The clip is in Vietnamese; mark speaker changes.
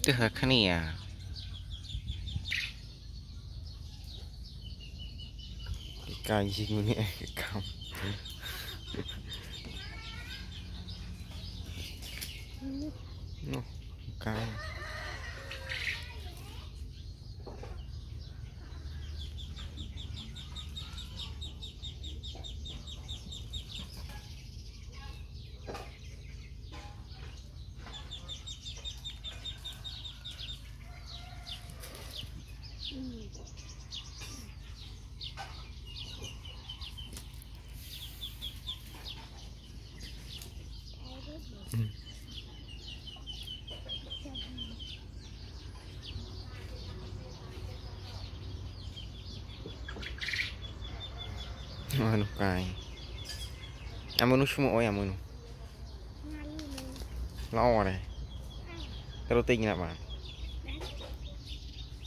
Speaker 1: Itu hak ya Kajing ni nih kekam. Ano kay? Amo no sumo oy amo no. Lo này. Pero ting na ba? Nhưng